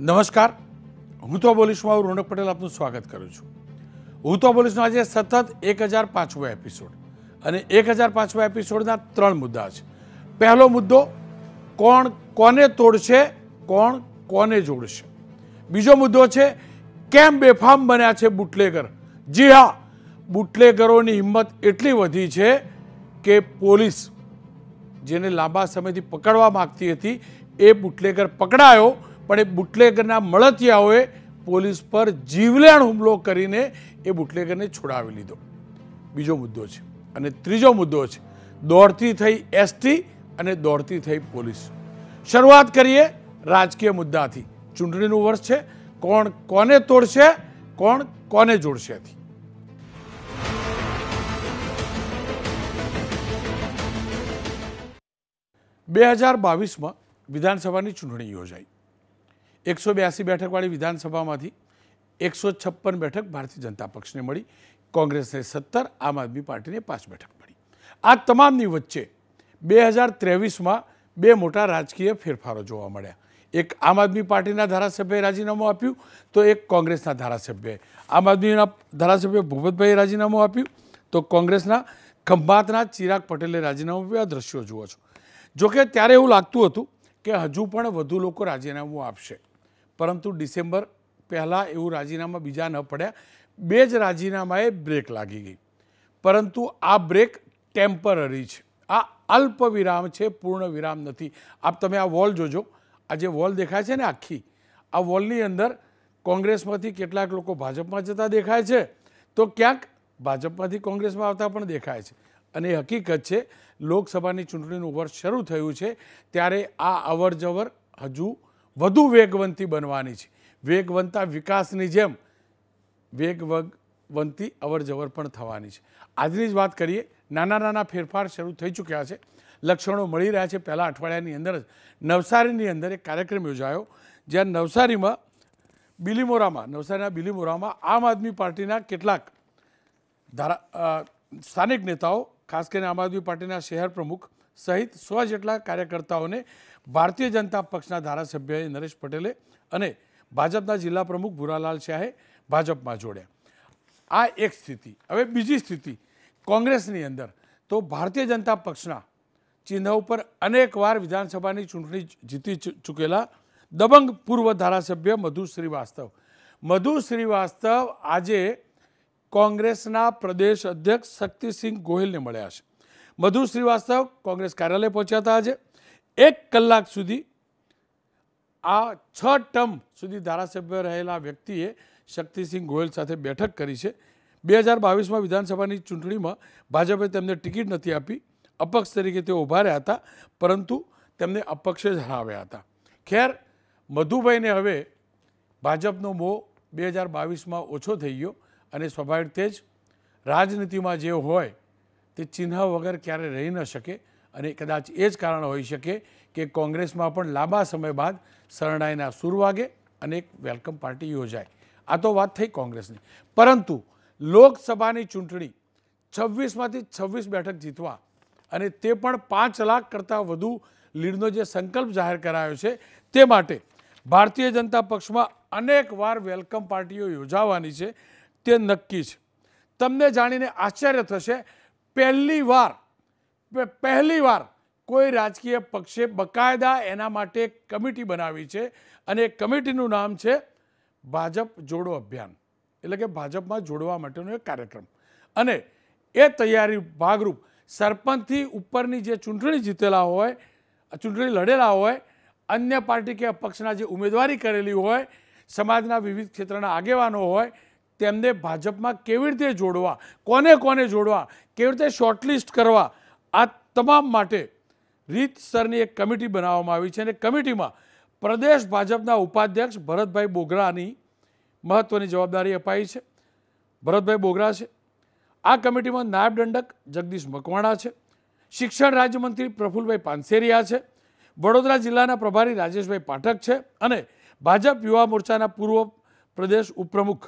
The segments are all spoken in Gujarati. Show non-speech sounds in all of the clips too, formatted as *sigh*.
નમસ્કાર. હું તો બોલીશમાં હું રોનક પટેલ આપનું સ્વાગત કરું છું. હું તો બોલીશનો આજે સતત એક હજાર પાંચમો એપિસોડ અને એક હજાર પાંચમો એપિસોડના ત્રણ મુદ્દા છે. પહેલો મુદ્દો, કોણ કોને તોડશે, કોણ કોને જોડશે? બીજો મુદ્દો છે, કેમ બેફામ બન્યા છે બુટલેગર? જી હા, બુટલેગરોની હિંમત એટલી વધી છે કે પોલીસ જેને લાંબા સમયથી પકડવા માગતી હતી, એ બુટલેગર પકડાયો પણ એ બુટલેગરના મળતિયાઓએ પોલીસ પર જીવલેણ હુમલો કરીને એ બુટલેગરને છોડાવી લીધો. બીજો મુદ્દો છે અને ત્રીજો મુદ્દો છે, દોડતી થઈ એસટી અને દોડતી થઈ પોલીસ. શરૂઆત કરીએ રાજકીય મુદ્દાથી. ચૂંટણીનું વર્ષ છે, કોણ કોને તોડશે, કોણ કોને જોડશે બે હજાર બાવીસમાં વિધાનસભાની ચૂંટણી યોજાઈ. એકસો બ્યાસી બેઠકવાળી વિધાનસભામાંથી એકસો છપ્પન બેઠક ભારતીય જનતા પક્ષને મળી, કોંગ્રેસને સત્તર, આમ આદમી પાર્ટીને પાંચ બેઠક મળી. આ તમામની વચ્ચે બે હજાર ત્રેવીસમાં બે મોટા રાજકીય ફેરફારો જોવા મળ્યા. એક આમ આદમી પાર્ટીના ધારાસભ્યએ રાજીનામું આપ્યું, તો એક કોંગ્રેસના ધારાસભ્યએ. આમ આદમીના ધારાસભ્ય ભૂપતભાઈએ રાજીનામું આપ્યું, તો કોંગ્રેસના ખંભાતના ચિરાગ પટેલે રાજીનામું આપ્યું. આ દ્રશ્યો જુઓ છો. જોકે ત્યારે એવું લાગતું હતું કે હજુ પણ વધુ લોકો રાજીનામું આપશે. પરંતુ ડિસેમ્બર પહેલાં એવું રાજીનામા બીજા ન પડ્યા. બે જ રાજીનામાએ બ્રેક લાગી ગઈ. પરંતુ આ બ્રેક ટેમ્પરરી છે. આ અલ્પ વિરામ છે પૂર્ણ વિરામ નથી. આપ તમે આ વોલ જોજો. આ જે વોલ દેખાય છે ને આખી, આ વોલની અંદર કોંગ્રેસમાંથી કેટલાક લોકો ભાજપમાં જતા દેખાય છે. તો ક્યાંક ભાજપમાંથી કોંગ્રેસમાં આવતા પણ દેખાય છે. અને એ હકીકત છે, લોકસભાની ચૂંટણીનું વર્ષ શરૂ થયું છે, ત્યારે આ અવર જવર હજુ વધુ વેગવંતી બનવાની છે. વેગવંતા વિકાસની જેમ વેગવંતી અવરજવર પણ થવાની છે. આજની જ વાત કરીએ, નાના નાના ફેરફાર શરૂ થઈ ચૂક્યા છે. લક્ષણો મળી રહ્યા છે. પહેલાં અઠવાડિયાની અંદર જ નવસારીની અંદર એક કાર્યક્રમ યોજાયો, જ્યાં નવસારીમાં બિલીમોરામાં, નવસારીના બિલીમોરામાં આમ આદમી પાર્ટીના કેટલાક ધારા સ્થાનિક નેતાઓ, ખાસ કરીને આમ આદમી પાર્ટીના શહેર પ્રમુખ સહિત સો જેટલા કાર્યકર્તાઓને ભારતીય જનતા પક્ષના ધારાસભ્ય નરેશ પટેલે અને ભાજપના જિલ્લા પ્રમુખ ભુરાલાલ શાહે ભાજપમાં જોડ્યા. આ એક સ્થિતિ. હવે બીજી સ્થિતિ. કોંગ્રેસની અંદર તો ભારતીય જનતા પક્ષના ચિહ્ન ઉપર અનેકવાર વિધાનસભાની ચૂંટણી જીતી ચૂકેલા દબંગ પૂર્વ ધારાસભ્ય મધુ શ્રીવાસ્તવ. મધુ શ્રીવાસ્તવ આજે કોંગ્રેસના પ્રદેશ અધ્યક્ષ શક્તિસિંહ ગોહિલને મળ્યા છે. મધુ શ્રીવાસ્તવ કોંગ્રેસ કાર્યાલય પહોંચ્યા હતા આજે. એક કલાક સુધી આ છ ટર્મ સુધી ધારાસભ્ય રહેલા વ્યક્તિએ શક્તિસિંહ ગોયલ સાથે બેઠક કરી છે. બે હજાર બાવીસમાં વિધાનસભાની ચૂંટણીમાં ભાજપે તેમને ટિકિટ નથી આપી. અપક્ષ તરીકે તેઓ ઊભા રહ્યા હતા, પરંતુ તેમને અપક્ષે જ હરાવ્યા હતા. ખેર, મધુભાઈને હવે ભાજપનો મોહ બે હજાર બાવીસમાં ઓછો થઈ ગયો અને સ્વાભાવિક તે જ રાજનીતિમાં જે હોય તે ચિહ્ન વગર ક્યારે રહી ન શકે અને કદાચ એ જ કારણ હોઈ શકે કે કોંગ્રેસમાં પણ લાંબા સમય બાદ શરણાઈના સૂર વાગે અને એક વેલકમ પાર્ટી યોજાય. આ તો વાત થઈ કોંગ્રેસની. પરંતુ લોકસભાની ચૂંટણી છવ્વીસમાંથી છવ્વીસ બેઠક જીતવા અને તે પણ પાંચ લાખ કરતાં વધુ લીડનો જે સંકલ્પ જાહેર કરાયો છે તે માટે ભારતીય જનતા પક્ષમાં અનેક વાર વેલકમ પાર્ટીઓ યોજાવાની છે તે નક્કી છે. તમને જાણીને આશ્ચર્ય થશે પહેલી વાર પહેલી વાર કોઈ રાજકીય પક્ષે બકાયદા એના માટે કમિટી બનાવી છે અને એ કમિટીનું નામ છે ભાજપ જોડો અભિયાન. એટલે કે ભાજપમાં જોડવા માટેનો એક કાર્યક્રમ. અને એ તૈયારી ભાગરૂપ સરપંચથી ઉપરની જે ચૂંટણી જીતેલા હોય ચૂંટણી લડેલા હોય, અન્ય પાર્ટી કે અપક્ષના જે ઉમેદવારી કરેલી હોય, સમાજના વિવિધ ક્ષેત્રના આગેવાનો હોય તેમને ભાજપમાં કેવી રીતે જોડવા, કોને કોને જોડવા, કેવી રીતે શોર્ટલિસ્ટ કરવા, આ તમામ માટે રીતસરની એક કમિટી બનાવવામાં આવી છે અને કમિટીમાં પ્રદેશ ભાજપના ઉપાધ્યક્ષ ભરતભાઈ બોગરાની મહત્વની જવાબદારી અપાઈ છે. ભરતભાઈ બોગરા છે. આ કમિટીમાં નાયબ દંડક જગદીશ મકવાણા છે. શિક્ષણ રાજ્યમંત્રી પ્રફુલભાઈ પાનસેરિયા છે. વડોદરા જિલ્લાના પ્રભારી રાજેશભાઈ પાઠક છે અને ભાજપ યુવા મોરચાના પૂર્વ પ્રદેશ ઉપપ્રમુખ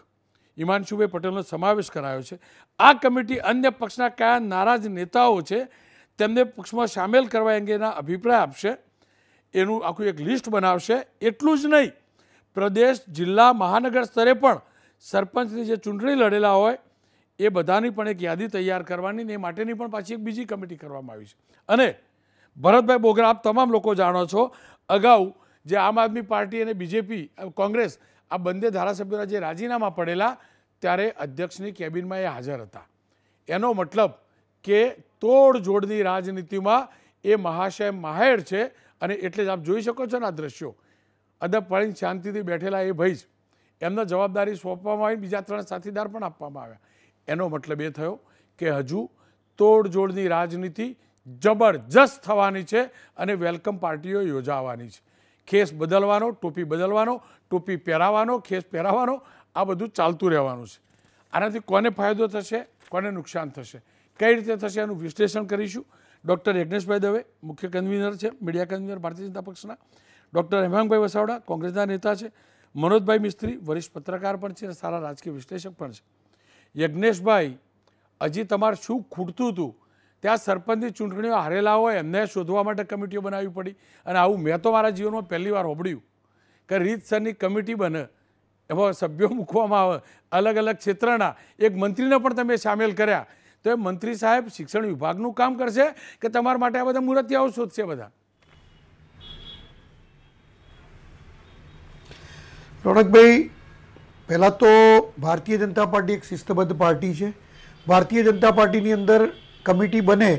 હિમાંશુભાઈ પટેલનો સમાવેશ કરાયો છે. આ કમિટી અન્ય પક્ષના કયા નારાજ નેતાઓ છે, તેમને પક્ષમાં સામેલ કરવા અંગેના અભિપ્રાય આપશે. એનું આખું એક લિસ્ટ બનાવશે. એટલું જ નહીં, પ્રદેશ, જિલ્લા, મહાનગર સ્તરે પણ સરપંચની જે ચૂંટણી લડેલા હોય, એ બધાની પણ એક યાદી તૈયાર કરવાની ને એ માટેની પણ પાછી એક બીજી કમિટી કરવામાં આવી છે. અને ભરતભાઈ બોગરા, આપ તમામ લોકો જાણો છો, અગાઉ જે આમ આદમી પાર્ટી અને બીજેપી, કોંગ્રેસ આ બંને ધારાસભ્યોના જે રાજીનામા પડેલા ત્યારે અધ્યક્ષની કેબિનમાં એ હાજર હતા. એનો મતલબ કે તોડજોડની રાજનીતિમાં એ મહાશય માહેર છે અને એટલે જ આપ જોઈ શકો છો ને આ દ્રશ્યો. અદબ પાડીને શાંતિથી બેઠેલા એ ભાઈ જ એમને જવાબદારી સોંપવામાં આવી બીજા ત્રણ સાથીદાર પણ આપવામાં આવ્યા. એનો મતલબ એ થયો કે હજુ તોડજોડની રાજનીતિ જબરજસ્ત થવાની છે અને વેલકમ પાર્ટીઓ યોજાવાની છે. ખેસ બદલવાનો, ટોપી બદલવાનો, ટોપી પહેરાવાનો, ખેસ પહેરાવાનો, આ બધું ચાલતું રહેવાનું છે. આનાથી કોને ફાયદો થશે? કોને નુકસાન થશે? કઈ રીતે થશે એનું વિશ્લેષણ કરીશું. ડૉક્ટર યજ્ઞેશભાઈ દવે, મુખ્ય કન્વીનર છે, મીડિયા કન્વીનર ભારતીય જનતા પક્ષના. ડૉક્ટર હેમાંગભાઈ વસાવડા, કોંગ્રેસના નેતા છે. મનોજભાઈ મિસ્ત્રી, વરિષ્ઠ પત્રકાર પણ છે અને સારા રાજકીય વિશ્લેષક પણ છે. યજ્ઞેશભાઈ, હજી તમારે શું ખૂટતું હતું? ત્યાં સરપંચની ચૂંટણીઓ હારેલા હોય એમને શોધવા માટે કમિટીઓ બનાવવી પડી. અને આવું મેં તો મારા જીવનમાં પહેલી વાર હોબળ્યું કે રીતસરની કમિટી બને, એમાં સભ્યો મૂકવામાં આવે, અલગ અલગ ક્ષેત્રના, એક મંત્રીને પણ તમે સામેલ કર્યા. તો એ મંત્રી સાહેબ શિક્ષણ વિભાગનું કામ કરશે કે તમારા માટે આ બધા મૂર્તિયાઓ શોધશે બધા? રોણકભાઈ પહેલાં તો ભારતીય જનતા પાર્ટી એક શિસ્તબદ્ધ પાર્ટી છે. ભારતીય જનતા પાર્ટીની અંદર કમિટી બને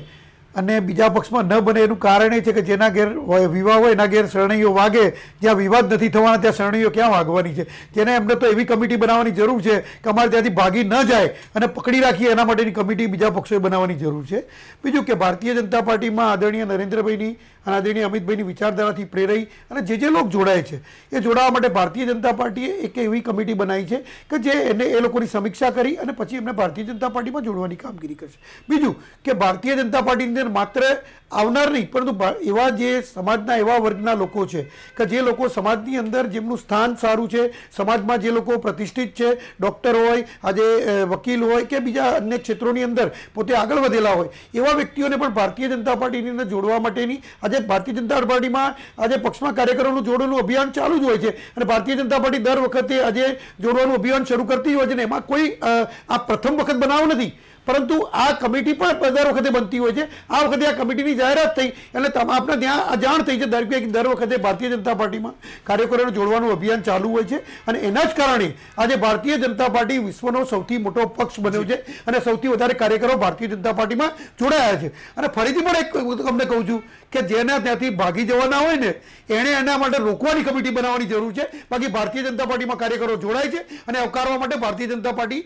અને બીજા પક્ષમાં ન બને એનું કારણ એ છે કે જેના ઘેર વિવાહ હોય, એના ઘેર શરણીઓ વાગે, જ્યાં વિવાદ નથી થવાના, ત્યાં શરણીઓ ક્યાં વાગવાની છે? જેને એમને તો એવી કમિટી બનાવવાની જરૂર છે કે અમારે ત્યાંથી ભાગી ન જાય અને પકડી રાખીએ એના માટેની કમિટી બીજા પક્ષોએ બનાવવાની જરૂર છે. બીજું કે ભારતીય જનતા પાર્ટીમાં આદરણીય નરેન્દ્રભાઈની અને આદરણીય અમિતભાઈની વિચારધારાથી પ્રેરાઈ અને જે જે લોકો જોડાય છે, એ જોડાવા માટે ભારતીય જનતા પાર્ટીએ એક એવી કમિટી બનાવી છે કે જે એને એ લોકોની સમીક્ષા કરી અને પછી એમને ભારતીય જનતા પાર્ટીમાં જોડવાની કામગીરી કરશે. બીજું કે ભારતીય જનતા પાર્ટીની અંદર માત્ર આવનાર નહીં, પરંતુ એવા જે સમાજના, એવા વર્ગના લોકો છે કે જે લોકો સમાજની અંદર જેમનું સ્થાન સારું છે, સમાજમાં જે લોકો પ્રતિષ્ઠિત છે, ડૉક્ટર હોય, આજે વકીલ હોય કે બીજા અન્ય ક્ષેત્રોની અંદર પોતે આગળ વધેલા હોય, એવા વ્યક્તિઓને પણ ભારતીય જનતા પાર્ટીની અંદર જોડવા માટેની આજે ભારતીય જનતા પાર્ટીમાં આજે પક્ષમાં કાર્યકરોનું જોડવાનું અભિયાન ચાલુ જ હોય છે અને ભારતીય જનતા પાર્ટી દર વખતે આજે જોડવાનું અભિયાન શરૂ કરતી હોય છે ને, એમાં કોઈ આ પ્રથમ વખત બનાવ નથી. પરંતુ આ કમિટી પણ દર વખતે બનતી હોય છે. આ વખતે આ કમિટીની જાહેરાત થઈ એટલે તમ- ત્યાં આ જાણ થઈ છે. દર દર વખતે ભારતીય જનતા પાર્ટીમાં કાર્યકરોને જોડવાનું અભિયાન ચાલુ હોય છે અને એના જ કારણે આજે ભારતીય જનતા પાર્ટી વિશ્વનો સૌથી મોટો પક્ષ બન્યો છે અને સૌથી વધારે કાર્યકરો ભારતીય જનતા પાર્ટીમાં જોડાયા છે. અને ફરીથી પણ એક હું તમને કહું છું કે જેના ત્યાંથી ભાગી જવાના હોય ને એણે એના માટે રોકવાની કમિટી બનાવવાની જરૂર છે. બાકી ભારતીય જનતા પાર્ટીમાં કાર્યકરો જોડાય છે અને આવકારવા માટે ભારતીય જનતા પાર્ટી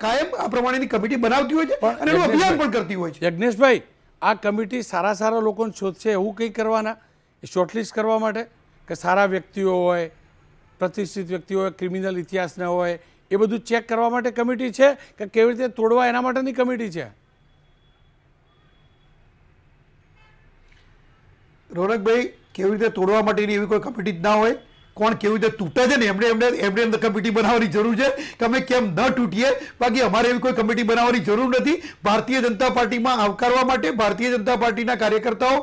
કાયમ આ પ્રમાણેની કમિટી બનાવતી હોય છે અને એનું અભિયાન પણ કરતી હોય છે. યજ્ઞેશભાઈ આ કમિટી સારા સારા લોકોને શોધશે એવું કંઈ કરવાના? શોર્ટલિસ્ટ કરવા માટે? કે સારા વ્યક્તિઓ હોય પ્રતિષ્ઠિત વ્યક્તિઓ હોય ક્રિમિનલ ઇતિહાસના હોય એ બધું ચેક કરવા માટે કમિટી છે કે કેવી રીતે તોડવા એના માટેની કમિટી છે? રોનકભાઈ કેવી રીતે તોડવા માટેની એવી કોઈ કમિટી જ ના હોય? કોણ કેવી રીતે તૂટે છે ને એમને એમને એમને અંદર કમિટી બનાવવાની જરૂર છે કે અમે કેમ ન તૂટીએ? બાકી અમારે એવી કોઈ કમિટી બનાવવાની જરૂર નથી. ભારતીય જનતા પાર્ટીમાં આવકારવા માટે ભારતીય જનતા પાર્ટીના કાર્યકર્તાઓ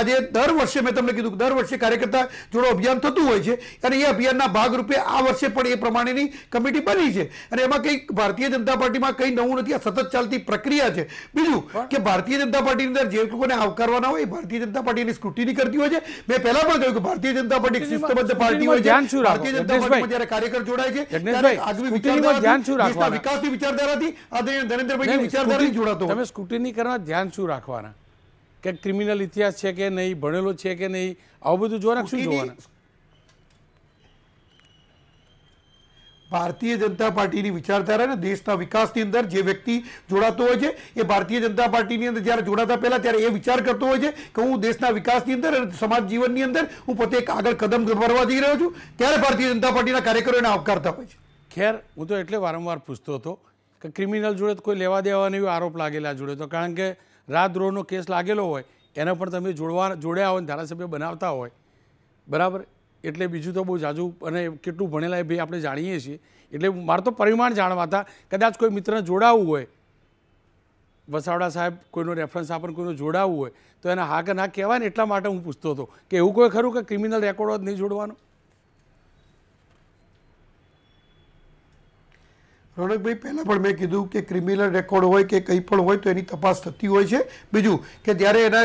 આજે દર વર્ષે મેં તમને કીધું દર વર્ષે કાર્યકર્તા જોડો અભિયાન થતું હોય છે અને એ અભિયાનના ભાગરૂપે આ વર્ષે પણ એ પ્રમાણેની કમિટી બની છે. અને એમાં કંઈ ભારતીય જનતા પાર્ટીમાં કંઈ નવું નથી આ સતત ચાલતી પ્રક્રિયા છે. બીજું કે ભારતીય જનતા પાર્ટીની અંદર જે લોકોને આવકારવાના હોય એ ભારતીય જનતા પાર્ટીની સ્ક્રુટિની કરતી હોય છે. મેં પહેલા પણ કહ્યું કે ભારતીય જનતા પાર્ટી શિસ્તબદ્ધ પાર્ટી હોય ધ્યાન શું રાખો? ભારતીય જ્યારે કાર્યકર જોડાય છે ત્યારે આગવી સ્ક્રુટિનીમાં ધ્યાન શું રાખવાના? વિકાસની વિચારધારાથી આદરણીય નરેન્દ્રભાઈની વિચારધારાથી જોડાતો તમે સ્કૂટીની કરવા ધ્યાન શું રાખવાના કે ક્રિમિનલ ઇતિહાસ છે કે નહીં ભણેલો છે કે નહીં આવું બધું જોવાના શું જોવાના ભારતીય જનતા પાર્ટીની વિચારધારા અને દેશના વિકાસની અંદર જે વ્યક્તિ જોડાતો હોય છે, એ ભારતીય જનતા પાર્ટીની અંદર જ્યારે જોડાતા પહેલા ત્યારે એ વિચાર કરતો હોય છે કે હું દેશના વિકાસની અંદર અને સમાજ જીવનની અંદર હું પોતે એક આગળ કદમ ભરવા જઈ રહ્યો છું, ત્યારે ભારતીય જનતા પાર્ટીના કાર્યકરો એને આવકારતા હોય છે. ખેર, હું તો એટલે વારંવાર પૂછતો હતો કે ક્રિમિનલ જોડે કોઈ લેવા દેવાનો એવો આરોપ લાગેલા જોડે તો. કારણ કે રાજદ્રોહનો કેસ લાગેલો હોય, એને પણ તમે જોડવા, જોડ્યા હોય ને ધારાસભ્ય બનાવતા હોય. બરાબર? એટલે બીજું તો બહુ જાજુ અને કેટલું ભણેલા એ ભાઈ આપણે જાણીએ છીએ. એટલે મારે તો પરિમાણ જાણવા હતા. કદાચ કોઈ મિત્રને જોડાવવું હોય. વસાવડા સાહેબ કોઈનો રેફરન્સ આપણને કોઈનું જોડાવવું હોય. તો એને હા કે ના કહેવાય ને એટલા માટે હું પૂછતો હતો કે એવું કોઈ ખરું કે ક્રિમિનલ રેકોર્ડ જ નહીં જોડવાનો? રોનકભાઈ પહેલાં પણ મેં કીધું કે ક્રિમિનલ રેકોર્ડ હોય કે કંઈ પણ હોય તો એની તપાસ થતી હોય છે. બીજું કે જ્યારે એના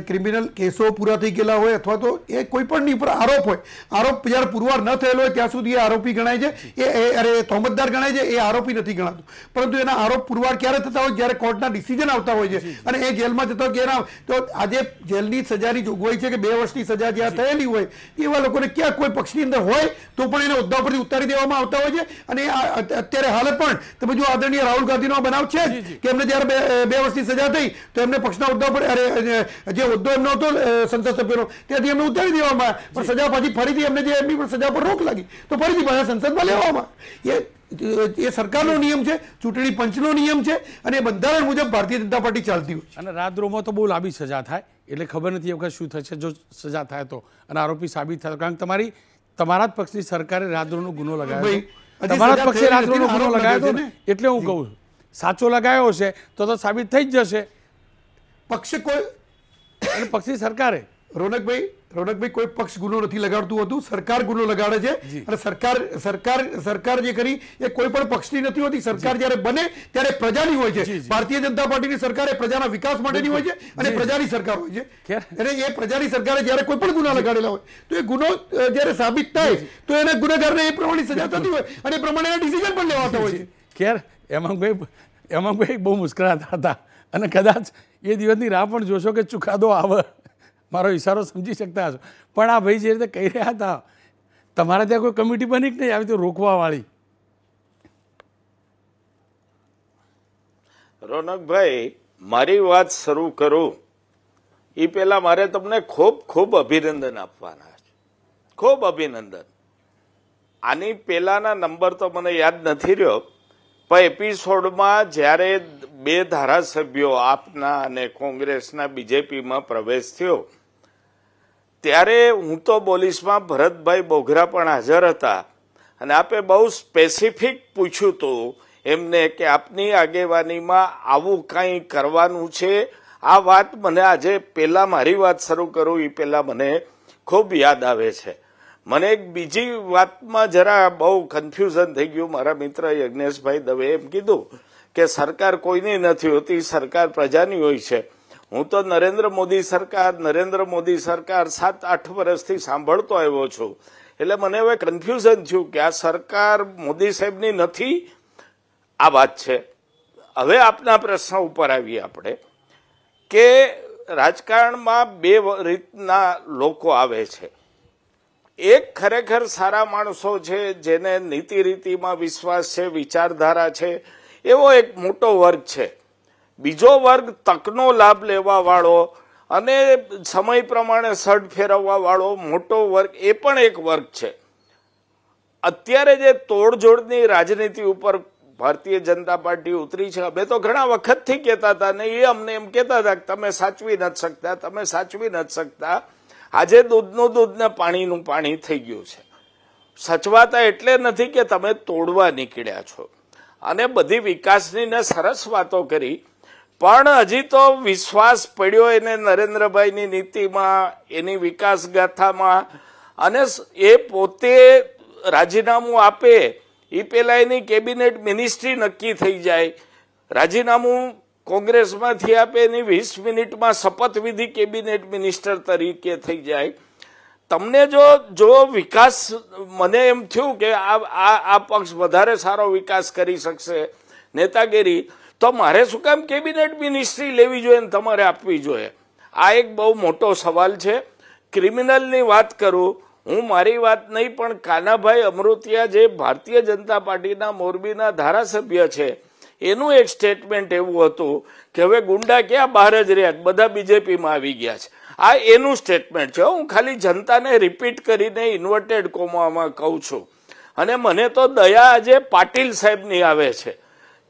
ક્રિમિનલ કેસો પૂરા થઈ ગયેલા હોય અથવા તો એ કોઈ પણની ઉપર આરોપ હોય આરોપ જ્યારે પુરવાર ન થયેલો હોય ત્યાં સુધી એ આરોપી ગણાય છે. એ એ- અરે તોમતદાર ગણાય છે એ આરોપી નથી ગણાતું. પરંતુ એના આરોપ પુરવાર ક્યારે થતા હોય? જ્યારે કોર્ટના ડિસિઝન આવતા હોય છે. અને એ જેલમાં જતો કે એના તો આજે જેલની સજાની જોગવાઈ છે કે બે વર્ષની સજા જ્યાં થયેલી હોય એવા લોકોને ક્યાં કોઈ પક્ષની અંદર હોય તો પણ એને હોદ્દા પરથી ઉતારી દેવામાં આવતા હોય છે. અને અત્યારે હાલ પણ તમે જો આદરણીય રાહુલ ગાંધીનો બનાવ છે કે એમને જ્યારે બે વર્ષની સજા થઈ તો એમને પક્ષના હોદ્દા પર અરે જે હોદ્દો એમનો હતો સંસદ સભ્યનો ત્યાંથી એમને ઉતારી દેવામાં પણ સજા પછી ફરીથી એમને જે એમની પર સજા પર રોક લાગી. તો ફરીથી પાછા સંસદમાં લેવામાં એ એ સરકારનો નિયમ છે ચૂંટણી પંચનો નિયમ છે અને બંધારણ મુજબ ભારતીય જનતા પાર્ટી ચાલતી હોય છે. અને રાજદ્રોહમાં તો બહુ લાંબી સજા થાય એટલે ખબર નથી એ વખત શું થશે જો સજા થાય તો. અને આરોપી સાબિત થાય. કારણ કે તમારી તમારા જ પક્ષની સરકારે રાજદ્રોહનો ગુનો લગાવ્યો તમારા જ પક્ષે રાત્રિનો ગુનો લગાવ્યો હતો ને? એટલે હું કહું છું. સાચો લગાવ્યો હશે તો તો સાબિત થઈ જ જશે. પક્ષ કોઈ અને પક્ષની સરકારે રોનકભાઈ રોનકભાઈ કોઈ પક્ષ ગુનો નથી લગાડતું હતું. સરકાર ગુનો લગાડે છે અને સરકાર સરકાર સરકાર જે કરી એ કોઈ પણ પક્ષની નથી હોતી. સરકાર જ્યારે બને ત્યારે પ્રજાની હોય છે. ભારતીય જનતા પાર્ટીની સરકાર એ પ્રજાના વિકાસ માટેની હોય છે અને પ્રજાની સરકાર હોય છે. અને એ પ્રજાની સરકારે જ્યારે કોઈ પણ ગુના લગાડેલા હોય તો એ ગુનો જ્યારે સાબિત થાય તો એને ગુનેગારને એ પ્રમાણે સજા થતી હોય અને એ પ્રમાણે ડિસિઝન પણ લેવાતા હોય છે. ખેર એમાં એમાં બહુ મુસ્કરાતા હતા. અને કદાચ એ દિવસની રાહ પણ જોશો કે ચુકાદો આવે. મારો ઈશારો સમજી શકતા હશો. પણ આ ભાઈ જે રીતે કહી રહ્યા હતા, તમારા ત્યાં કોઈ કમિટી બની કે નહીં? આવી તો રોકવાવાળી. રોનકભાઈ, મારી વાત શરૂ કરું. એ પહેલા મારે તમને ખૂબ ખૂબ અભિનંદન આપવાના છે. ખૂબ અભિનંદન. આની પહેલાના નંબર તો મને યાદ નથી રહ્યો. પણ એપિસોડમાં જ્યારે બે ધારાસભ્યો આપના અને કોંગ્રેસના બીજેપીમાં પ્રવેશ થયો, ત્યારે હું તો બોલીસમાં ભરતભાઈ બોઘરા પણ હાજર હતા અને આપે બહુ સ્પેસિફિક પૂછ્યું હતું એમને કે આપની આગેવાનીમાં આવું કંઈ કરવાનું છે? આ વાત મને આજે પહેલાં મારી વાત શરૂ કરું એ પહેલાં મને ખૂબ યાદ આવે છે. મને એક બીજી વાતમાં જરા બહુ કન્ફ્યુઝન થઈ ગયું. મારા મિત્ર યજ્ઞેશભાઈ દવે એમ કીધું કે સરકાર કોઈની નથી હોતી, સરકાર પ્રજાની હોય છે. હું તો નરેન્દ્ર મોદી સરકાર, નરેન્દ્ર મોદી સરકાર સાત, આઠ વર્ષથી સાંભળતો આવ્યો છું. એટલે મને હવે કન્ફ્યુઝન થયું કે આ સરકાર મોદી સાહેબની નથી. આ વાત છે. હવે આપના પ્રશ્ન ઉપર આવીએ આપણે કે રાજકારણમાં બે રીતના લોકો આવે છે. એક ખરેખર સારા માણસો છે, જેને નીતિ રીતિમાં વિશ્વાસ છે, વિચારધારા છે, એવો એક મોટો વર્ગ છે. બીજો વર્ગ તકનો લાભ લેવા વાળો અને સમય પ્રમાણે સડ ફેરવવા વાળો મોટો વર્ગ એ પણ એક વર્ગ છે. અત્યારે જે તોડજોડની રાજનીતિ ઉપર ભારતીય જનતા પાર્ટી ઉતરી છે, અમે તો ઘણા વખતથી કહેતા હતા ને એ અમને એમ કહેતા હતા કે તમે સાચવી નથી શકતા, તમે સાચવી નથી શકતા. આજે દૂધનું દૂધ ને પાણીનું પાણી થઈ ગયું છે. સચવાતા એટલે નથી કે તમે તોડવા નીકળ્યા છો. અને બધી વિકાસની ને સરસ વાતો કરી, પણ હજી તો વિશ્વાસ પડ્યો એને નરેન્દ્રભાઈની નીતિમાં, એની વિકાસ ગાથામાં અને એ પોતે રાજીનામું આપે એ પહેલાં એની કેબિનેટ મિનિસ્ટ્રી નક્કી થઈ જાય. રાજીનામું કોંગ્રેસમાંથી આપે એની વીસ મિનિટમાં શપથવિધિ કેબિનેટ મિનિસ્ટર તરીકે થઈ જાય. તમને જો જો વિકાસ, મને એમ થયું કે આ આ પક્ષ વધારે સારો વિકાસ કરી શકશે નેતાગીરી, તો મારે શું કામ કેબિનેટ મિનિસ્ટ્રી લેવી જોઈએ ને તમારે આપવી જોઈએ? આ એક બહુ મોટો સવાલ છે. ક્રિમિનલની વાત કરું, હું મારી વાત નહીં, પણ કાનાભાઈ અમૃતિયા જે ભારતીય જનતા પાર્ટીના મોરબીના ધારાસભ્ય છે એનું એક સ્ટેટમેન્ટ એવું હતું કે હવે ગુંડા ક્યાં બહાર જ રહ્યા બધા બીજેપીમાં આવી ગયા છે. આ એનું સ્ટેટમેન્ટ છે. હું ખાલી જનતાને રિપીટ કરીને ઇન્વર્ટેડ કોમામાં કહું છું. અને મને તો દયા આજે પાટીલ સાહેબની આવે છે.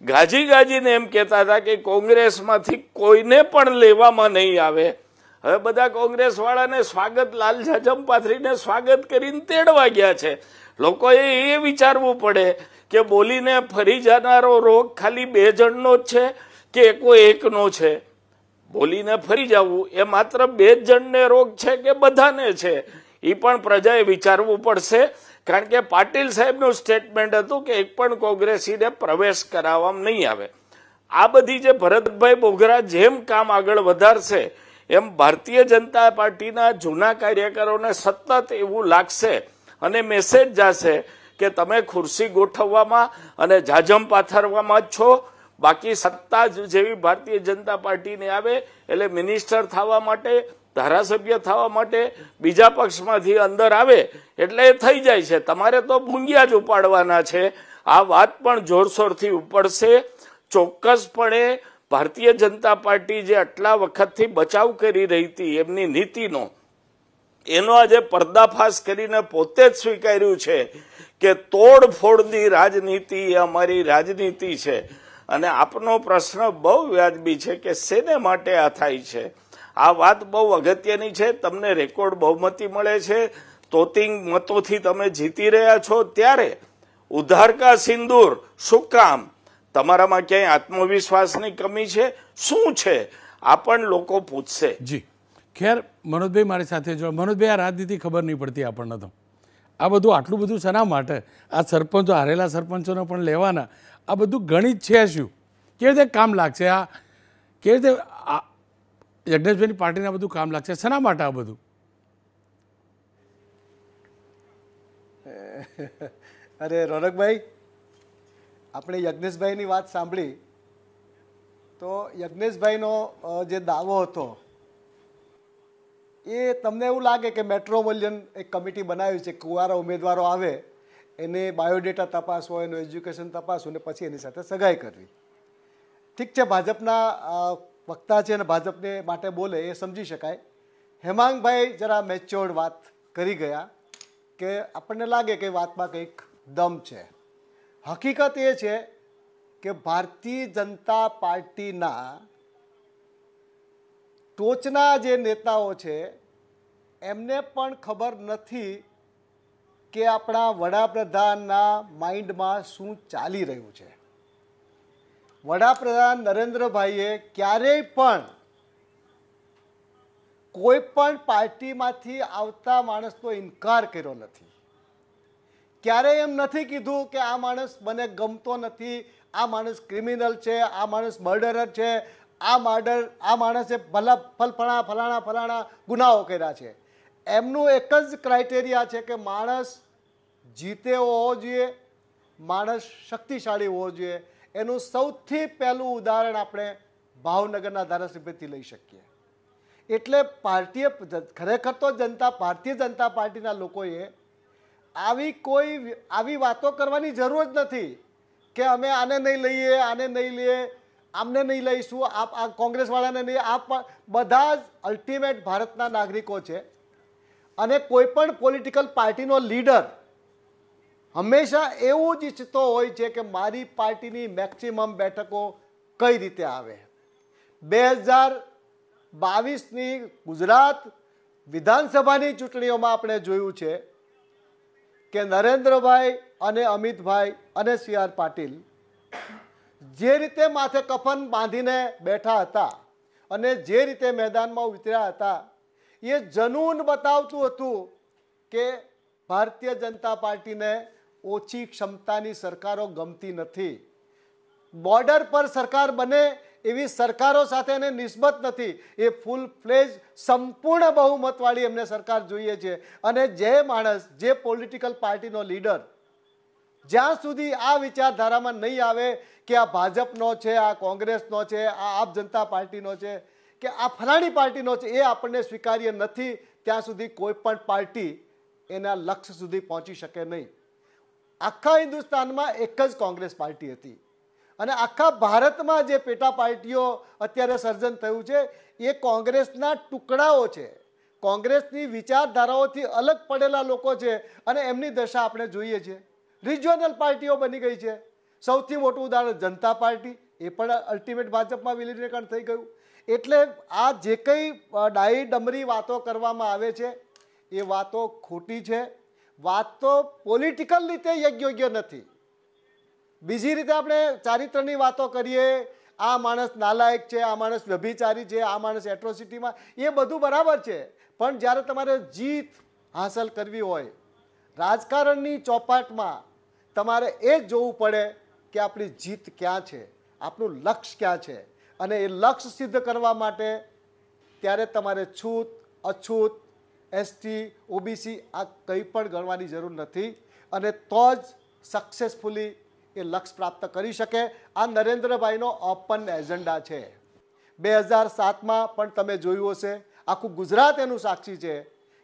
ગાજી ગાજીને એમ કહેતા હતા કે કોંગ્રેસમાંથી કોઈને પણ લેવામાં નહીં આવે. હવે બધા કોંગ્રેસવાળાને સ્વાગત લાલજા જાજમ પાથરીને સ્વાગત કરીને તેડવા ગયા છે. લોકોએ એ વિચારવું પડે કે બોલીને ફરી જનારો રોગ ખાલી બે જણનો જ છે કે એકો એકનો છે? બોલીને ફરી જવું એ માત્ર બે જ જણને રોગ છે કે બધાને છે? એ પણ પ્રજાએ વિચારવું પડશે. કારણ કે પાટીલ સાહેબનું સ્ટેટમેન્ટ હતું કે એક પણ કોંગ્રેસીને પ્રવેશ કરાવવામાં નહીં આવે. આ બધી જે ભરતભાઈ બોગરા જેમ કામ આગળ વધારશે, એમ ભારતીય જનતા પાર્ટીના જૂના કાર્યકરોને સતત એવું લાગશે અને મેસેજ જશે કે તમે ખુરશી ગોઠવવામાં અને જાજમ પાથરવામાં જ છો. બાકી સત્તા જેવી ભારતીય જનતા પાર્ટીને આવે એટલે મિનિસ્ટર થવા માટે, ધારાસભ્ય થવા માટે બીજા પક્ષમાંથી અંદર આવે એટલે એ થઈ જાય છે. તમારે તો ભૂંગિયા જ ઉપાડવાના છે. આ વાત પણ જોરશોરથી ઉપડશે. ચોક્કસપણે ભારતીય જનતા પાર્ટી જે આટલા વખતથી બચાવ કરી રહી હતી, એમની નીતિનો, એનો આજે પર્દાફાશ કરીને પોતે જ સ્વીકાર્યું છે કે તોડફોડની રાજનીતિ એ અમારી રાજનીતિ છે. અને આપનો પ્રશ્ન બહુ વ્યાજબી છે કે શેને માટે આ થાય છે. આ વાત બહુ અગત્યની છે, તમને રેકોર્ડ બહુમતી મળે છે. તોતિંગ મતોથી તમે જીતી રહ્યા છો ત્યારે ઉધારકા સિંદૂર શું કામ? તમારામાં ક્યાંય આત્મવિશ્વાસની કમી છે? શું છે? આ પણ લોકો પૂછશે. જી. ખેર, મનોજભાઈ મારી સાથે જો મનોજભાઈ, આ રાજનીતિ ખબર નહીં પડતી આપણને તો. આ બધું આટલું બધું શેના માટે? આ સરપંચો, હારેલા સરપંચોને પણ લેવાના. આ બધું ગણિત છે શું? કેવી રીતે કામ લાગશે આ? કેવી રીતે આ યજ્ઞેશભાઈની પાર્ટીને આ બધું કામ લાગશે? શેના માટે આ બધું? *laughs* અરે રોનકભાઈ, આપણે યજ્ઞેશભાઈની વાત સાંભળી. તો યજ્ઞેશભાઈનો જે દાવો હતો એ તમને એવું લાગે કે મેટ્રોપોલિયન એક કમિટી બનાવી છે, કુવારા ઉમેદવારો આવે, એને બાયોડેટા તપાસવો એનું એજ્યુકેશન તપાસવું ને પછી એની સાથે સગાઈ કરવી. ઠીક છે, ભાજપના વક્તા છે અને ભાજપને માટે બોલે એ સમજી શકાય. હેમાંગભાઈ જરા મેચ્યોર્ડ વાત કરી ગયા કે આપણને લાગે કે વાતમાં કંઈક દમ છે. હકીકત એ છે કે ભારતીય જનતા પાર્ટીના ટોચના જે નેતાઓ છે, એમને પણ ખબર નથી કે આપણા વડાપ્રધાનના માઇન્ડમાં શું ચાલી રહ્યું છે. વડાપ્રધાન નરેન્દ્રભાઈએ ક્યારેય પણ કોઈ પણ પાર્ટીમાંથી આવતા માણસનો ઇનકાર કર્યો નથી. ક્યારેય એમ નથી કીધું કે આ માણસ મને ગમતો નથી, આ માણસ ક્રિમિનલ છે, આ માણસ મર્ડરર છે આ મર્ડર આ માણસે ભલા ફલફણા, ફલાણા ફલાણા ગુનાઓ કર્યા છે. એમનું એક જ ક્રાઇટેરિયા છે કે માણસ જીતે હોવો જોઈએ, માણસ શક્તિશાળી હોવો જોઈએ. એનું સૌથી પહેલું ઉદાહરણ આપણે ભાવનગરના ધારાસભ્યથી લઈ શકીએ. એટલે પાર્ટીએ ખરેખર તો જનતા ભારતીય જનતા પાર્ટીના લોકોએ આવી કોઈ આવી વાતો કરવાની જરૂર જ નથી કે અમે આને નહીં લઈએ, આને નહીં લઈએ આમને નહીં લઈશું, આપ આ કોંગ્રેસવાળાને નહીં, આપ બધા જ અલ્ટિમેટ ભારતના નાગરિકો છે. અને કોઈ પણ પોલિટિકલ પાર્ટીનો લીડર હંમેશા એવું જ ઈચ્છતો હોય છે કે મારી પાર્ટીની મેક્સિમમ બેઠકો કઈ રીતે આવે. બે હજાર બાવીસની ગુજરાત વિધાનસભાની ચૂંટણીઓમાં આપણે જોયું છે કે નરેન્દ્રભાઈ અને અમિતભાઈ અને સી આર પાટીલ જે રીતે માથે કફન બાંધીને બેઠા હતા અને જે રીતે મેદાનમાં ઉતર્યા હતા, એ જનૂન બતાવતું હતું કે ભારતીય જનતા પાર્ટીને ઓછી ક્ષમતાની સરકારો ગમતી નથી. બોર્ડર પર સરકાર બને એવી સરકારો સાથે એને નિસ્બત નથી. એ ફૂલ ફ્લેજ સંપૂર્ણ બહુમતવાળી એમને સરકાર જોઈએ છે. અને જે માણસ, જે પોલિટિકલ પાર્ટીનો લીડર જ્યાં સુધી આ વિચારધારામાં નહીં આવે કે આ ભાજપનો છે, આ કોંગ્રેસનો છે, આ આપ જનતા પાર્ટીનો છે, કે આ ફલાણી પાર્ટીનો છે, એ આપણને સ્વીકાર્ય નથી, ત્યાં સુધી કોઈ પણ પાર્ટી એના લક્ષ્ય સુધી પહોંચી શકે નહીં. આખા હિન્દુસ્તાનમાં એક જ કોંગ્રેસ પાર્ટી હતી. અને આખા ભારતમાં જે પેટા પાર્ટીઓ અત્યારે સર્જન થયું છે, એ કોંગ્રેસના ટુકડાઓ છે. કોંગ્રેસની વિચારધારાઓથી અલગ પડેલા લોકો છે અને એમની દશા આપણે જોઈએ છીએ રિજિયોનલ પાર્ટીઓ બની ગઈ છે. સૌથી મોટું ઉદાહરણ જનતા પાર્ટી, એ પણ અલ્ટિમેટ ભાજપમાં વિલીનીકરણ થઈ ગયું. એટલે આ જે કંઈ ડાઈ ડમરી વાતો કરવામાં આવે છે, એ વાતો ખોટી છે. વાતો પોલિટિકલ રીતે યોગ્ય નથી. બીજી રીતે આપણે ચારિત્રની વાતો કરીએ, આ માણસ નાલાયક છે, આ માણસ વ્યભિચારી છે, આ માણસ એટ્રોસિટીમાં એ બધું બરાબર છે. પણ જ્યારે તમારે જીત હાંસલ કરવી હોય, રાજકારણની ચોપાટમાં તમારે એ જોવું પડે કે આપણી જીત ક્યાં છે આપણું લક્ષ્ય ક્યાં છે. અને એ લક્ષ્ય સિદ્ધ કરવા માટે ત્યારે તમારે છૂત, અછૂત એસટી ઓબીસી આ કંઈ પણ ગણવાની જરૂર નથી. અને તો જ સક્સેસફુલી એ લક્ષ્ય પ્રાપ્ત કરી શકે. આ નરેન્દ્રભાઈનો ઓપન એજન્ડા છે. બે હજાર સાતમાં પણ તમે જોયું હશે, આખું ગુજરાત એનું સાક્ષી છે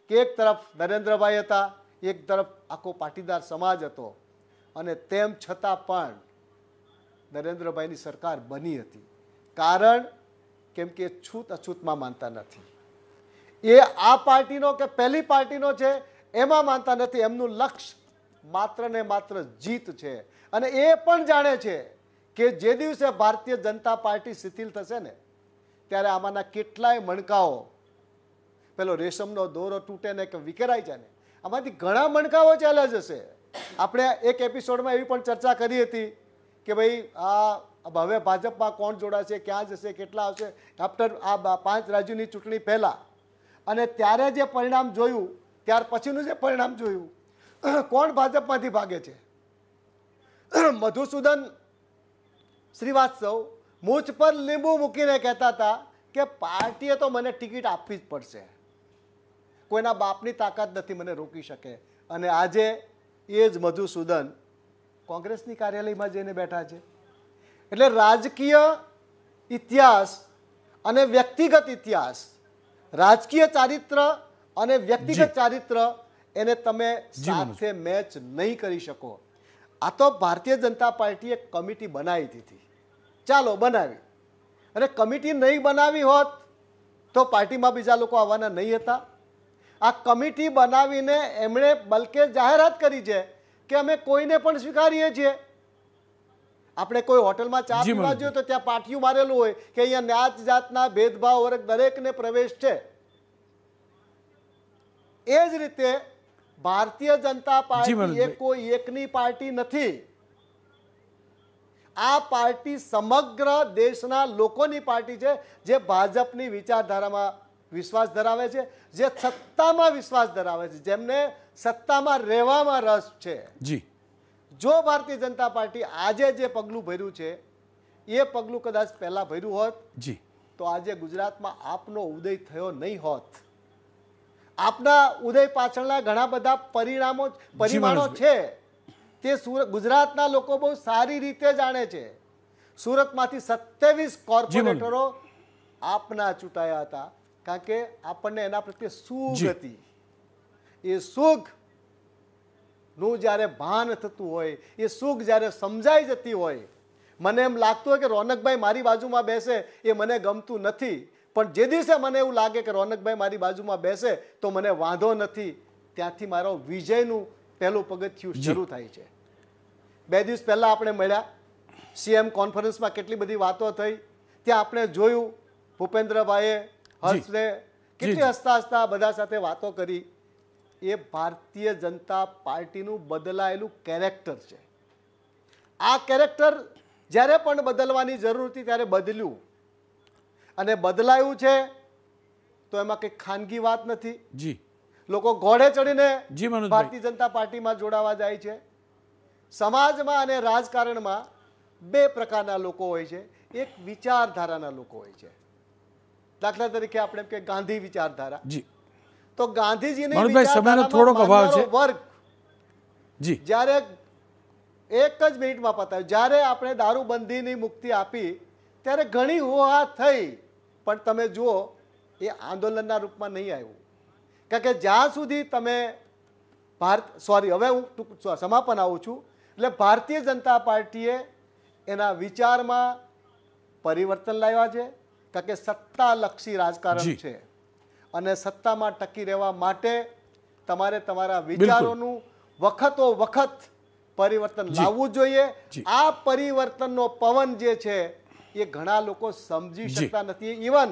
કે એક તરફ નરેન્દ્રભાઈ હતા, એક તરફ આખો પાટીદાર સમાજ હતો. અને તેમ છતાં પણ નરેન્દ્રભાઈની સરકાર બની હતી. કારણ કેમ કે છૂત અછૂતમાં માનતા નથી. એ આ પાર્ટીનો કે પહેલી પાર્ટીનો છે, એમાં માનતા નથી. એમનું લક્ષ્ય માત્ર ને માત્ર જીત છે. અને એ પણ જાણે છે કે જે દિવસે ભારતીય જનતા પાર્ટી શિથિલ થશે ને, ત્યારે આમાંના કેટલાય મણકાઓ, પેલો રેશમનો દોરો તૂટે ને કે વિકેરાઈ જાય ને, આમાંથી ઘણા મણકાઓ ચાલ્યા જશે. આપણે એક એપિસોડમાં એવી પણ ચર્ચા કરી હતી કે ભાઈ, આ હવે ભાજપમાં કોણ જોડાશે, ક્યાં જશે, કેટલા આવશે? આફ્ટર આ પાંચ રાજ્યોની ચૂંટણી પહેલાં. અને ત્યારે જે પરિણામ જોયું, ત્યાર પછીનું જે પરિણામ જોયું કોણ ભાજપમાંથી ભાગે છે? મધુસૂદન શ્રીવાસ્તવ મૂછ પર લીંબુ મૂકીને કહેતા હતા કે પાર્ટીએ તો મને ટિકિટ આપવી જ પડશે. કોઈના બાપની તાકાત નથી મને રોકી શકે. અને આજે એ જ મધુસૂદન કોંગ્રેસની કાર્યાલયમાં જઈને બેઠા છે. એટલે રાજકીય ઇતિહાસ અને વ્યક્તિગત ઇતિહાસ રાજકીય ચારિત્ર અને વ્યક્તિગત ચારિત્ર એને તમે સાથે મેચ નહીં કરી શકો. આ તો ભારતીય જનતા પાર્ટીએ કમિટી બનાવી દીધી. ચાલો બનાવી. અને કમિટી નહીં બનાવી હોત તો પાર્ટીમાં બીજા લોકો આવવાના નહીં હતા. આ કમિટી બનાવીને એમણે બલકે જાહેરાત કરી છે કે અમે કોઈને પણ સ્વીકારીએ છીએ. આપણે કોઈ હોટલમાં ચા પીવા જોઈએ તો ત્યાં પાટિયું મારેલું હોય કે અહીંયા નાત જાતના ભેદભાવ વર્ગ દરેકને પ્રવેશ છે. એ જ રીતે ભારતીય જનતા પાર્ટી એ કોઈ એકની પાર્ટી નથી. આ પાર્ટી સમગ્ર દેશના લોકોની પાર્ટી છે જે ભાજપની વિચારધારામાં વિશ્વાસ ધરાવે છે જે સત્તામાં વિશ્વાસ ધરાવે છે જેમને સત્તામાં રહેવામાં રસ છે. જી. જો ભારતીય જનતા પાર્ટી આજે જે પગલું ભર્યું છે એ પગલું કદાચ પહેલા ભર્યું હોત જી. તો આજે ગુજરાતમાં આપનો ઉદય થયો નહીં હોત. આપના ઉદય પાછળના ઘણા બધા પરિણામો પરિમાણો છે. તે સુરત ગુજરાતના લોકો બહુ સારી રીતે જાણે છે. સુરતમાંથી સત્યાવીસ કોર્પોરેટરો આપના ચૂંટાયા હતા. કારણ કે આપણને એના પ્રત્યે સુખ હતી. એ સુખનું જ્યારે ભાન થતું હોય એ સુખ જ્યારે સમજાઈ જતી હોય મને એમ લાગતું હોય કે રોનકભાઈ મારી બાજુમાં બેસે એ મને ગમતું નથી. પણ જે દિવસે મને એવું લાગે કે રોનકભાઈ મારી બાજુમાં બેસે તો મને વાંધો નથી. ત્યાંથી મારો વિજયનું પહેલું પગથિયું શરૂ થાય છે. બે દિવસ પહેલાં આપણે મળ્યા. સીએમ કોન્ફરન્સમાં કેટલી બધી વાતો થઈ. ત્યાં આપણે જોયું ભૂપેન્દ્રભાઈએ હર્ષને કેટલી હસતા હસતા બધા સાથે વાતો કરી. એ ભારતીય જનતા પાર્ટીનું બદલાયેલું કેરેક્ટર છે. આ કેરેક્ટર જ્યારે પણ બદલવાની જરૂર હતી ત્યારે બદલ્યું. અને બદલાયું છે તો એમાં કંઈ ખાનગી વાત નથી. જી. લોકો ઘોડે ચડીને ભારતીય જનતા પાર્ટીમાં જોડાવા જાય છે. સમાજમાં અને રાજકારણમાં બે પ્રકારના લોકો હોય છે. એક વિચારધારાના લોકો હોય છે. દાખલા તરીકે આપણે કે ગાંધી વિચારધારા. જી. તો ગાંધીજીની મનોજભાઈ, સમયનો થોડોક અભાવ છે. વર્ગ. જી. જ્યારે એક જ મિનિટમાં પતાવ્યું. જ્યારે આપણે દારૂબંધીની મુક્તિ આપી ત્યારે ઘણી હોહા થઈ. પણ તમે જુઓ એ આંદોલનના રૂપમાં નહીં આવ્યું. કારણ કે જ્યાં સુધી તમે ભારત સોરી હવે હું ટૂંક સમાપન આવું છું. એટલે ભારતીય જનતા પાર્ટીએ એના વિચારમાં પરિવર્તન લાવ્યા છે. કારણ કે સત્તાલક્ષી રાજકારણ છે. અને સત્તામાં ટકી રહેવા માટે તમારે તમારા વિચારોનું વખતો વખત પરિવર્તન લાવવું જોઈએ. આ પરિવર્તનનો પવન જે છે એ ઘણા લોકો સમજી શકતા નથી. ઇવન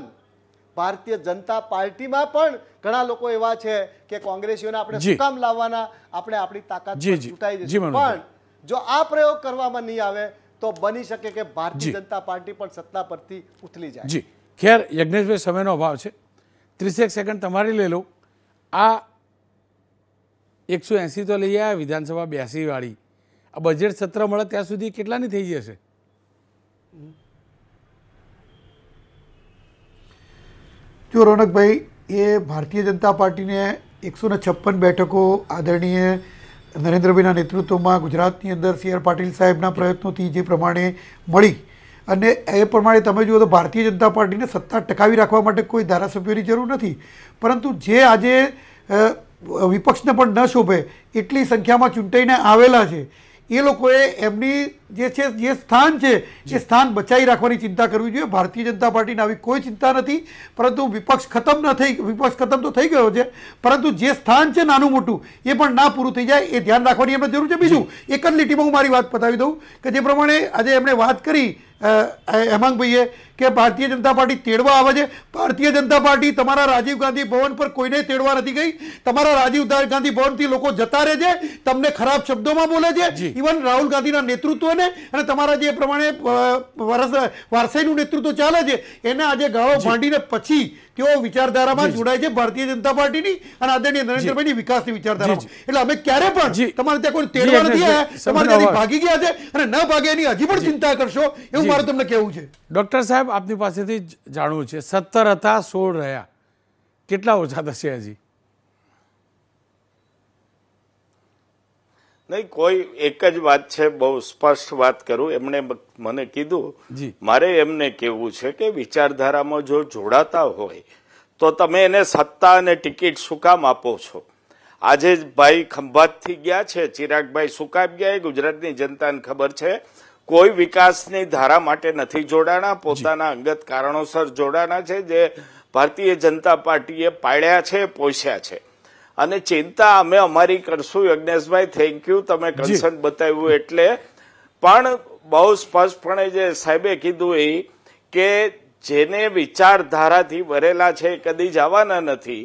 ભારતીય જનતા પાર્ટીમાં પણ ઘણા લોકો એવા છે કે કોંગ્રેસીઓને આપણે. શું કામ લાવવાના આપણે આપણી તાકાત ચૂંટાઈ જી, પણ જો આ પ્રયોગ કરવામાં નહીં આવે તો બની શકે કે ભારતીય જનતા પાર્ટી પણ સત્તા પરથી ઉથલી જાય. જી. ખેર યજ્ઞેશભાઈ સમયનો અભાવ છે. ત્રીસેક સેકન્ડ તમારી લઈ લઉં આ એકસો એંસી તો લઈ આવ્યા વિધાનસભા બ્યાસી વાળી આ બજેટ સત્ર મળે ત્યાં સુધી કેટલાની થઈ જશે જો રોનકભાઈ એ ભારતીય જનતા પાર્ટીને એકસો ને છપ્પન બેઠકો આદરણીય નરેન્દ્રભાઈના નેતૃત્વમાં ગુજરાતની અંદર સી આર પાટીલ સાહેબના પ્રયત્નોથી જે પ્રમાણે મળી. અને એ પ્રમાણે તમે જુઓ તો ભારતીય જનતા પાર્ટીને સત્તા ટકાવી રાખવા માટે કોઈ ધારાસભ્યોની જરૂર નથી. પરંતુ જે આજે વિપક્ષને પણ ન શોભે એટલી સંખ્યામાં ચૂંટાઈને આવેલા છે. એ લોકોએ એમની જે છે જે સ્થાન છે એ સ્થાન બચાવી રાખવાની ચિંતા કરવી જોઈએ. ભારતીય જનતા પાર્ટીને આવી કોઈ ચિંતા નથી. પરંતુ વિપક્ષ ખતમ ન થઈ વિપક્ષ ખતમ તો થઈ ગયો છે. પરંતુ જે સ્થાન છે નાનું મોટું એ પણ ના પૂરું થઈ જાય એ ધ્યાન રાખવાની એમને જરૂર છે. બીજું એક જ લીટીમાં હું મારી વાત પતાવી દઉં કે જે પ્રમાણે આજે એમણે વાત કરી હેમાંગભાઈએ કે ભારતીય જનતા પાર્ટી તેડવા આવે છે. ભારતીય જનતા પાર્ટી તમારા રાજીવ ગાંધી ભવન પર કોઈને તેડવા નથી ગઈ. તમારા રાજીવ ગાંધી ભવનથી લોકો જતા રહે છે. તમને ખરાબ શબ્દોમાં બોલે છે. ઇવન રાહુલ ગાંધીના નેતૃત્વને અને તમારા જે પ્રમાણે વરસ વારસાઈનું નેતૃત્વ ચાલે છે એને આજે ગાળો ભાંડીને પછી તેઓ વિચારધારામાં જોડાય છે ભારતીય જનતા પાર્ટીની અને આદરણીય નરેન્દ્રભાઈની વિકાસની વિચારધારામાં. એટલે અમે ક્યારે પણ તમારે ત્યાં કોઈ તેડવા નથી આવ્યા. તમારે ત્યાંથી ભાગી ગયા છે અને ન ભાગે એની હજી પણ ચિંતા કરશો એવું. મારે તમને કહેવું છે. ડૉક્ટર સાહેબ આપની પાસેથી જાણવું છે. સત્તર હતા સોળ રહ્યા. કેટલા ઓછા થશે હજી? નહીં કોઈ એક જ વાત છે બહુ સ્પષ્ટ વાત કરું. એમણે મને કીધું મારે એમને કહેવું છે કે વિચારધારામાં જો જોડાતા હોય તો તમે એને સત્તા અને ટિકિટ શું કામ આપો છો? આજે જ ભાઈ ખંભાતથી ગયા છે ચિરાગભાઈ શું કામ ગયા એ ગુજરાતની જનતાને ખબર છે કોઈ વિકાસની ધારા માટે નથી જોડાણા પોતાના અંગત કારણોસર જોડાણા છે જે ભારતીય જનતા પાર્ટીએ પાડ્યા છે પોષ્યા છે. અને ચિંતા અમે અમારી કરશું યજ્ઞેશભાઈ થેન્ક યુ તમે કન્સર્ન બતાવ્યું એટલે. પણ બહુ સ્પષ્ટપણે જે સાહેબે કીધું એ કે જેને વિચારધારાથી ભરેલા છે કદી જવાના નથી.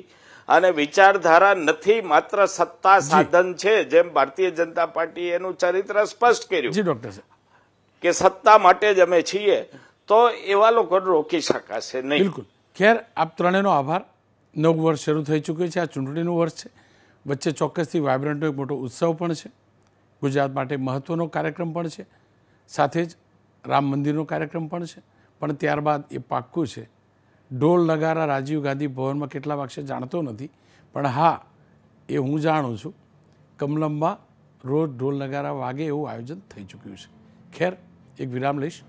અને વિચારધારા નથી માત્ર સત્તા સાધન છે જેમ ભારતીય જનતા પાર્ટી એનું ચરિત્ર સ્પષ્ટ કર્યું. જી કે સત્તા માટે જ અમે છીએ. તો એવા લોકોને રોકી શકાશે નહીં. બિલકુલ. ખેર આપ ત્રણેયનો આભાર. નવું વર્ષ શરૂ થઈ ચૂક્યું છે. આ ચૂંટણીનું વર્ષ છે. વચ્ચે ચોક્કસથી વાયબ્રન્ટનો એક મોટો ઉત્સવ પણ છે. ગુજરાત માટે મહત્ત્વનો કાર્યક્રમ પણ છે. સાથે જ રામ મંદિરનો કાર્યક્રમ પણ છે. પણ ત્યારબાદ એ પાક્કું છે. ઢોલ નગારા રાજીવ ગાંધી ભવનમાં કેટલા વાગશે જાણતો નથી. પણ હા, એ હું જાણું છું. કમલમમાં રોજ ઢોલ નગારા વાગે એવું આયોજન થઈ ચૂક્યું છે. ખેર, એક વિરામ લઈશ.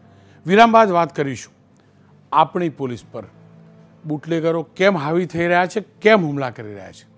વિરામ બાદ વાત કરીશું. આપણી પોલીસ પર. બુટલેગરો કેમ હાવી થઈ રહ્યા છે? કેમ હુમલા કરી રહ્યા છે?